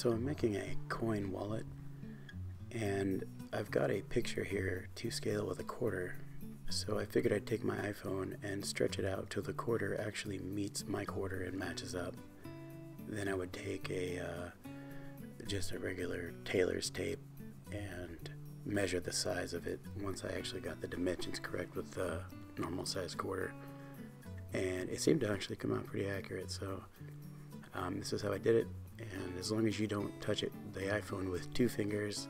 So I'm making a coin wallet and I've got a picture here to scale with a quarter. So I figured I'd take my iPhone and stretch it out till the quarter actually meets my quarter and matches up. Then I would take a uh, just a regular tailor's tape and measure the size of it once I actually got the dimensions correct with the normal size quarter. And it seemed to actually come out pretty accurate. So um, this is how I did it and as long as you don't touch it the iPhone with two fingers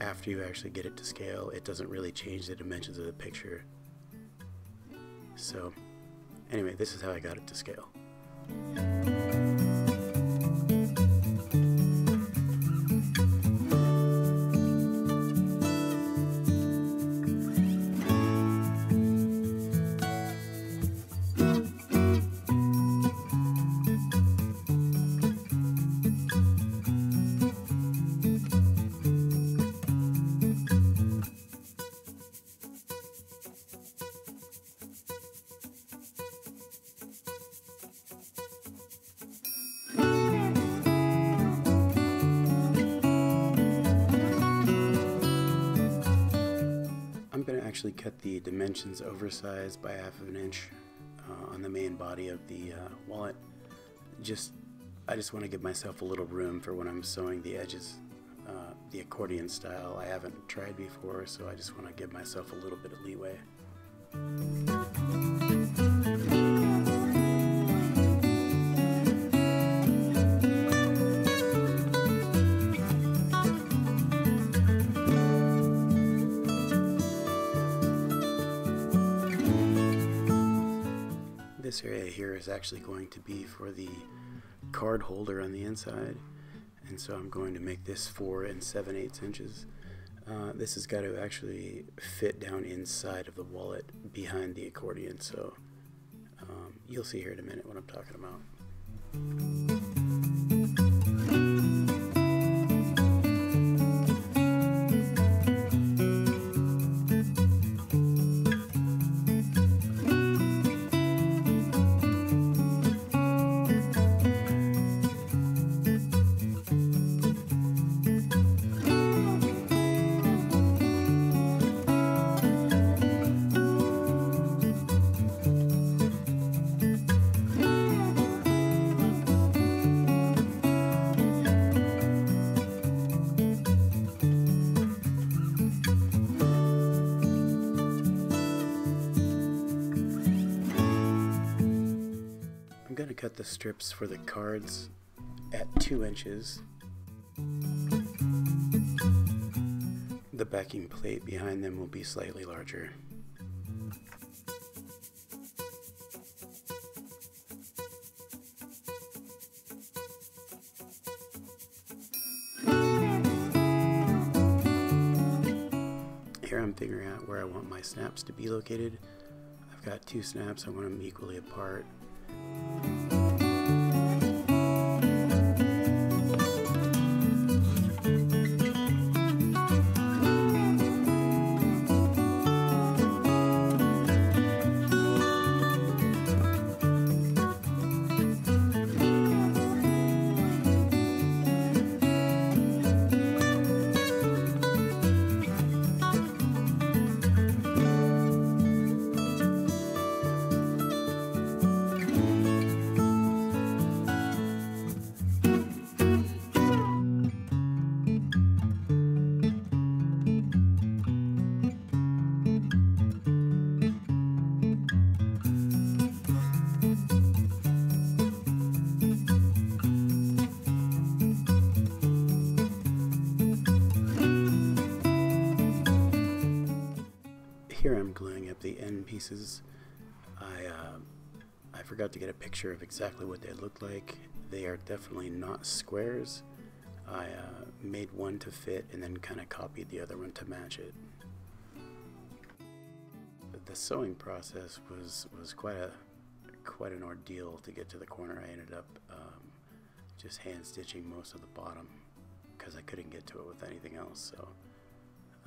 after you actually get it to scale it doesn't really change the dimensions of the picture. So anyway this is how I got it to scale actually cut the dimensions oversized by half of an inch uh, on the main body of the uh, wallet. Just, I just want to give myself a little room for when I'm sewing the edges. Uh, the accordion style I haven't tried before, so I just want to give myself a little bit of leeway. Area here is actually going to be for the card holder on the inside and so I'm going to make this 4 and 7 eighths inches. Uh, this has got to actually fit down inside of the wallet behind the accordion so um, you'll see here in a minute what I'm talking about. Cut the strips for the cards at 2 inches. The backing plate behind them will be slightly larger. Here I'm figuring out where I want my snaps to be located. I've got two snaps, I want them equally apart. Here I'm gluing up the end pieces. I uh, I forgot to get a picture of exactly what they look like. They are definitely not squares. I uh, made one to fit and then kind of copied the other one to match it. The sewing process was was quite a quite an ordeal to get to the corner. I ended up um, just hand stitching most of the bottom because I couldn't get to it with anything else. So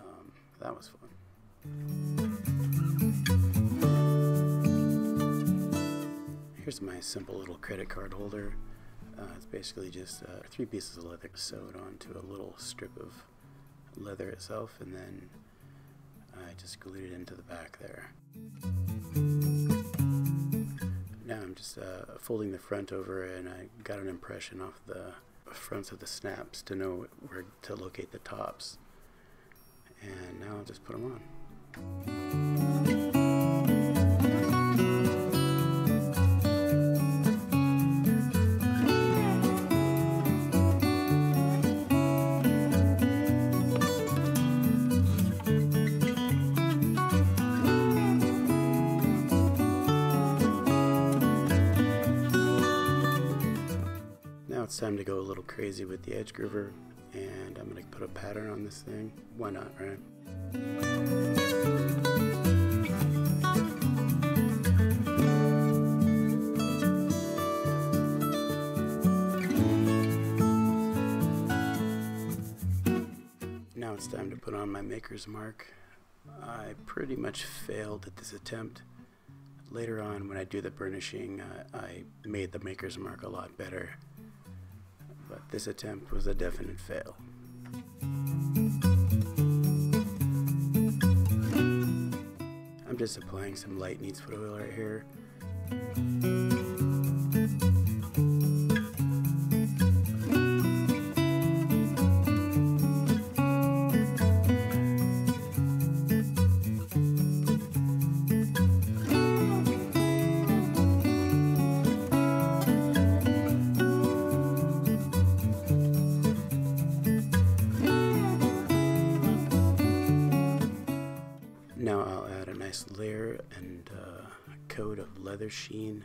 um, that was fun. Here's my simple little credit card holder. Uh, it's basically just uh, three pieces of leather sewed onto a little strip of leather itself, and then I just glued it into the back there. Now I'm just uh, folding the front over, and I got an impression off the fronts of the snaps to know where to locate the tops. And now I'll just put them on. It's time to go a little crazy with the edge groover and I'm going to put a pattern on this thing. Why not, right? Now it's time to put on my maker's mark. I pretty much failed at this attempt. Later on, when I do the burnishing, uh, I made the maker's mark a lot better but this attempt was a definite fail. I'm just applying some light Neatsfoot oil right here. Nice layer and uh, coat of leather sheen.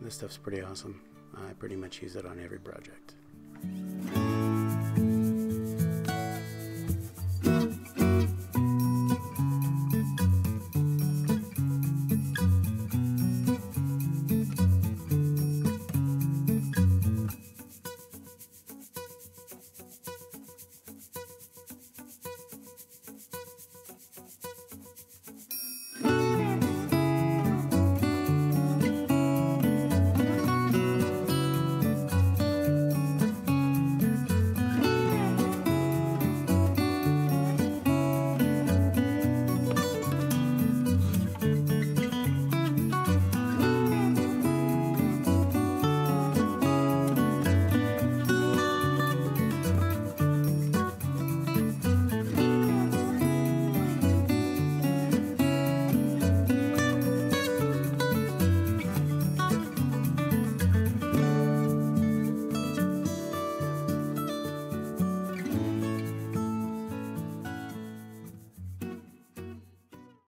This stuff's pretty awesome. I pretty much use it on every project.